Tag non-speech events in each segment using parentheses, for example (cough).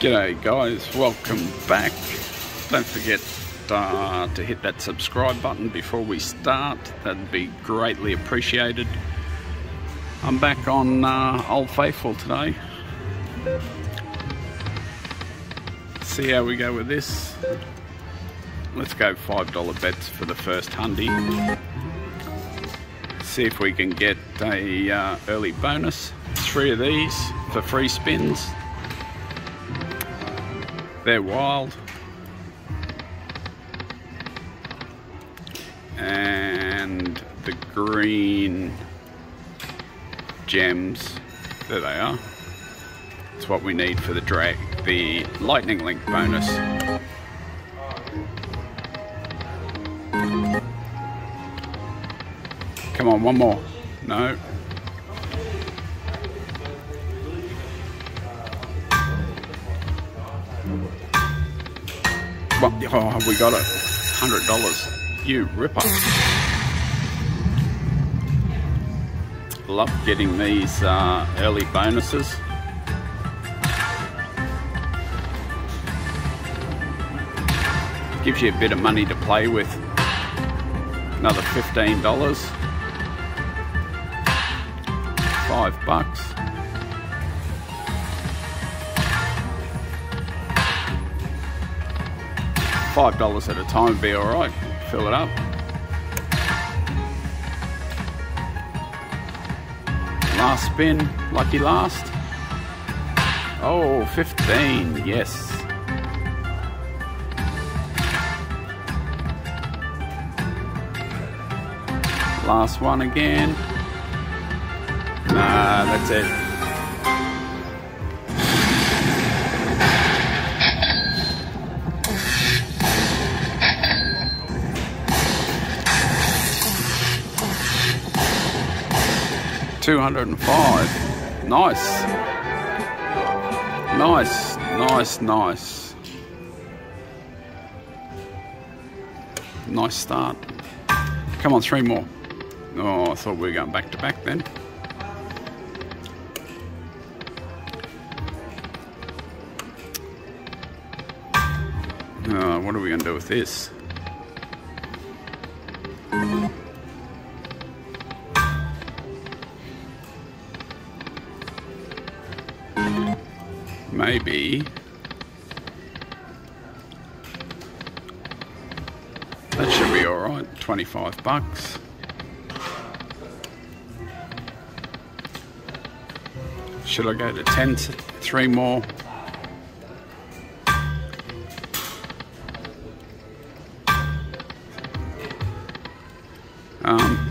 G'day guys, welcome back. Don't forget uh, to hit that subscribe button before we start. That'd be greatly appreciated. I'm back on uh, Old Faithful today. See how we go with this. Let's go $5 bets for the first hundy. See if we can get a uh, early bonus. Three of these for free spins. They're wild. And the green gems, there they are. It's what we need for the drag, the lightning link bonus. Come on, one more. No. Well, oh, we got it. Hundred dollars. You ripper. Love getting these uh, early bonuses. Gives you a bit of money to play with. Another fifteen dollars. Five bucks. Five dollars at a time would be all right. Fill it up. Last spin, lucky last. Oh, 15, yes. Last one again. Nah, that's it. 205. Nice. Nice, nice, nice. Nice start. Come on, three more. Oh, I thought we were going back to back then. Oh, what are we going to do with this? Maybe. That should be all right. 25 bucks. Should I go to 10 three more? Um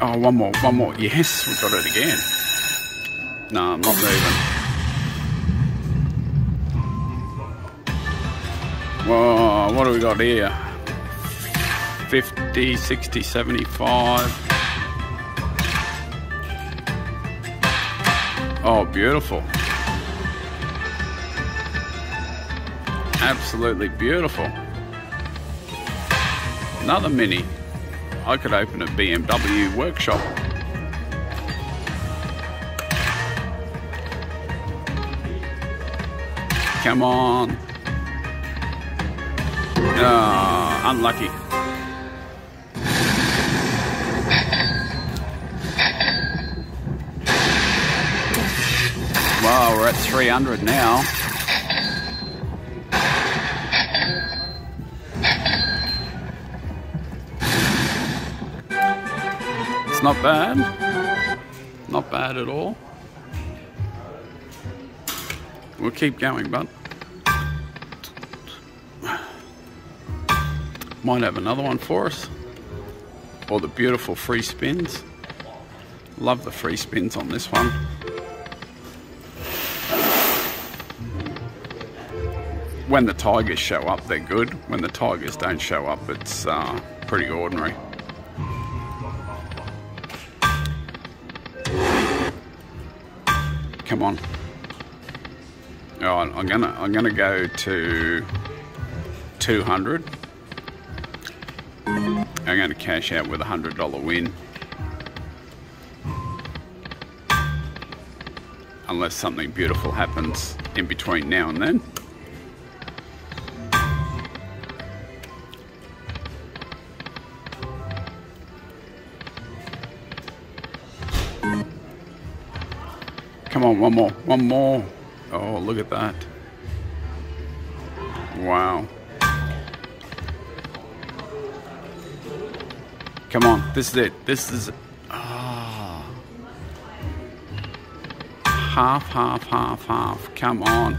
oh one more one more. Yes we got it again. No I'm not moving Whoa, what do we got here? 50, 60, 75. Oh, beautiful. Absolutely beautiful. Another Mini. I could open a BMW workshop. Come on. Oh, unlucky. Wow, we're at 300 now. It's not bad. Not bad at all. We'll keep going, bud. Might have another one for us. Or the beautiful free spins. Love the free spins on this one. When the tigers show up, they're good. When the tigers don't show up, it's uh, pretty ordinary. Come on. Oh, I'm gonna I'm gonna go to 200. I'm going to cash out with a $100 win. Unless something beautiful happens in between now and then. Come on, one more, one more. Oh, look at that. Wow. Come on, this is it. This is ah. Half, half, half, half. Come on.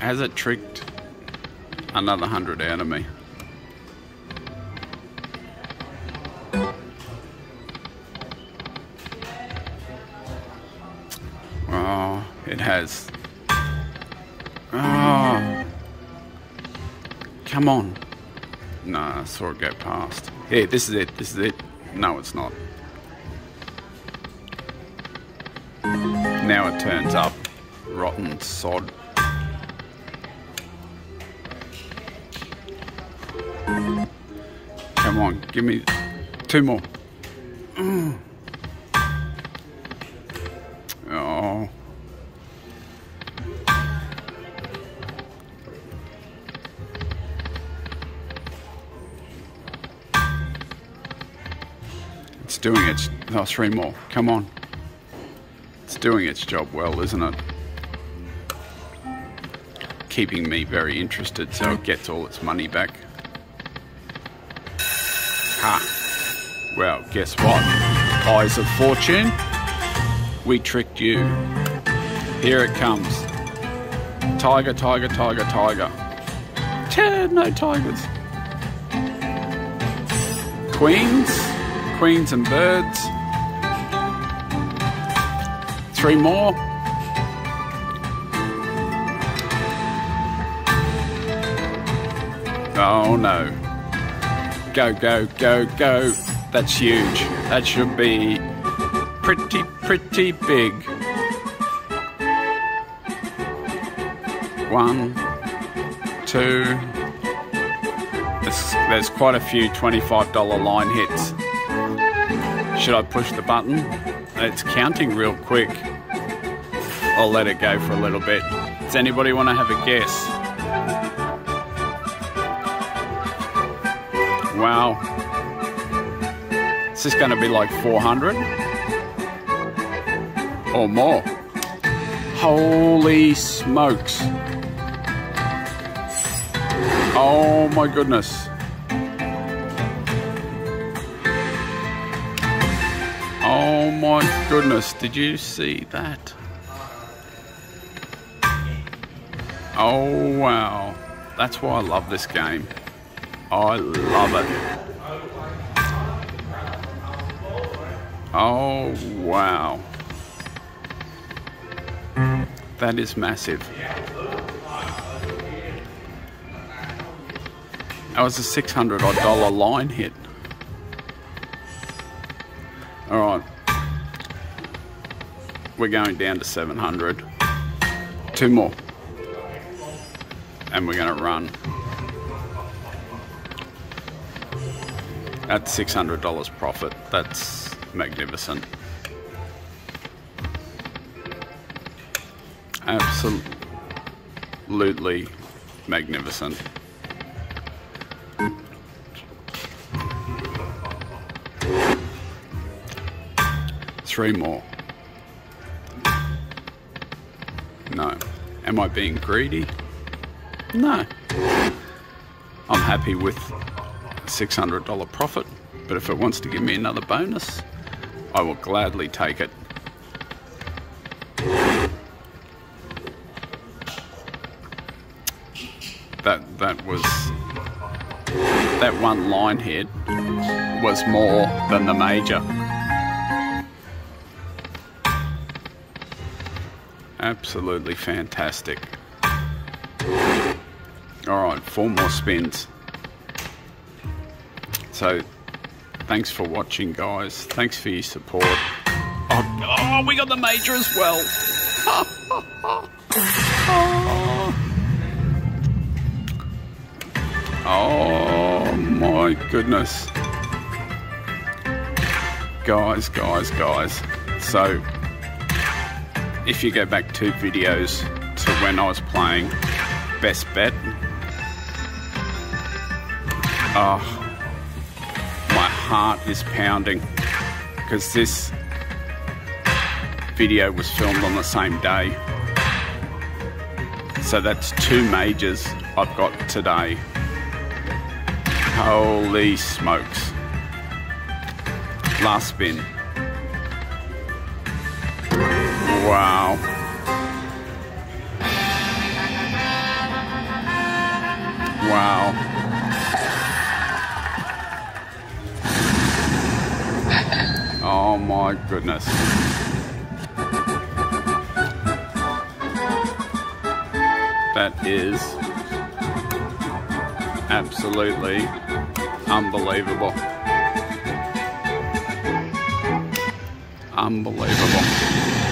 Has it tricked another hundred out of me? It has. Oh. Come on. Nah, I saw it go past. Yeah, this is it. This is it. No, it's not. Now it turns up. Rotten sod. Come on, give me two more. Mm. It's doing its... Oh, three more. Come on. It's doing its job well, isn't it? Keeping me very interested so it gets all its money back. Ha! Well, guess what? Eyes of Fortune, we tricked you. Here it comes. Tiger, tiger, tiger, tiger. Chad, no tigers. Queens, queens and birds. Three more. Oh no. Go, go, go, go. That's huge. That should be pretty, pretty big. One, two. There's, there's quite a few $25 line hits. Should I push the button? It's counting real quick. I'll let it go for a little bit. Does anybody want to have a guess? Wow. Is this going to be like 400? Or more? Holy smokes. Oh my goodness. My goodness, did you see that? Oh wow. That's why I love this game. I love it. Oh, wow. That is massive. That was a 600 odd dollar line hit. Alright. We're going down to 700. Two more. And we're going to run. At $600 profit, that's magnificent. Absolutely magnificent. Three more. No. Am I being greedy? No. I'm happy with $600 profit, but if it wants to give me another bonus, I will gladly take it. That that was that one line hit was more than the major. Absolutely fantastic. All right, four more spins. So, thanks for watching, guys. Thanks for your support. Oh, oh we got the major as well. (laughs) oh my goodness. Guys, guys, guys. So, if you go back two videos to when I was playing, best bet. Oh, my heart is pounding because this video was filmed on the same day. So that's two majors I've got today. Holy smokes. Last spin. Wow. Wow. Oh my goodness. That is absolutely unbelievable. Unbelievable.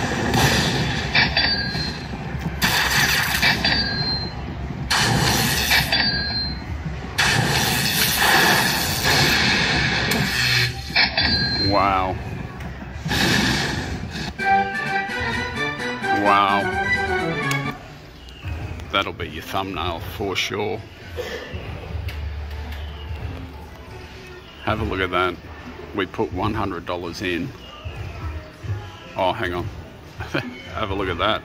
Wow. Wow. That'll be your thumbnail for sure. Have a look at that. We put $100 in. Oh, hang on. (laughs) Have a look at that.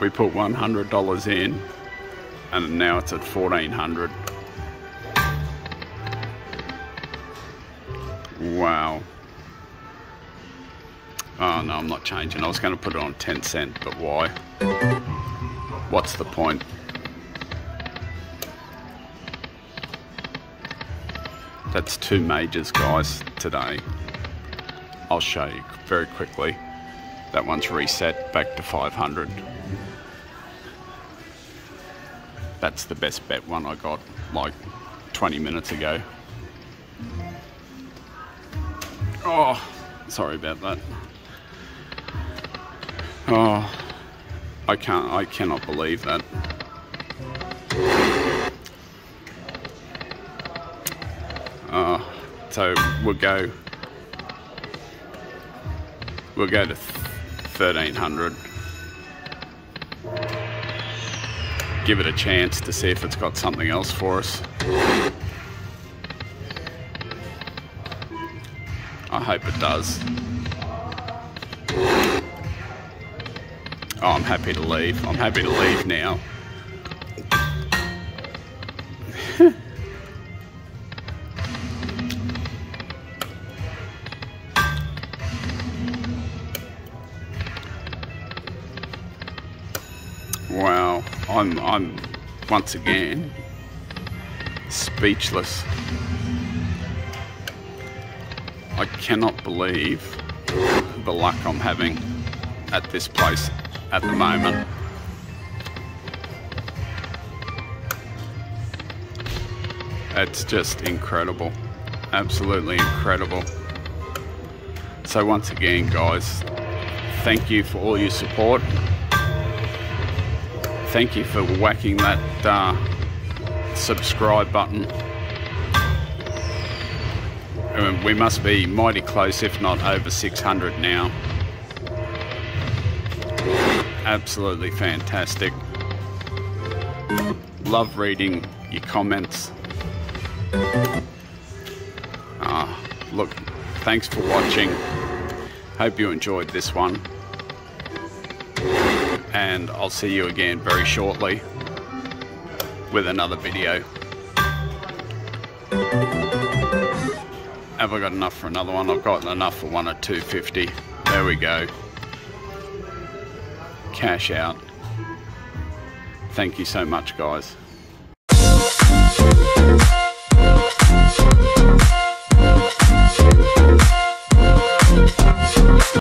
We put $100 in and now it's at 1400 Wow. Oh no, I'm not changing. I was going to put it on 10 cent, but why? What's the point? That's two majors, guys, today. I'll show you very quickly. That one's reset back to 500. That's the best bet one I got like 20 minutes ago. Oh, sorry about that. Oh, I can't, I cannot believe that. Oh, so we'll go, we'll go to 1300. Give it a chance to see if it's got something else for us. I hope it does. Oh, I'm happy to leave. I'm happy to leave now. wow, I'm I'm once again speechless. I cannot believe the luck I'm having at this place at the moment. It's just incredible. Absolutely incredible. So once again, guys, thank you for all your support. Thank you for whacking that uh, subscribe button. We must be mighty close, if not over 600 now. Absolutely fantastic. Love reading your comments. Ah, look, thanks for watching. Hope you enjoyed this one. And I'll see you again very shortly with another video. Have I got enough for another one? I've got enough for one at 250. There we go. Cash out. Thank you so much, guys.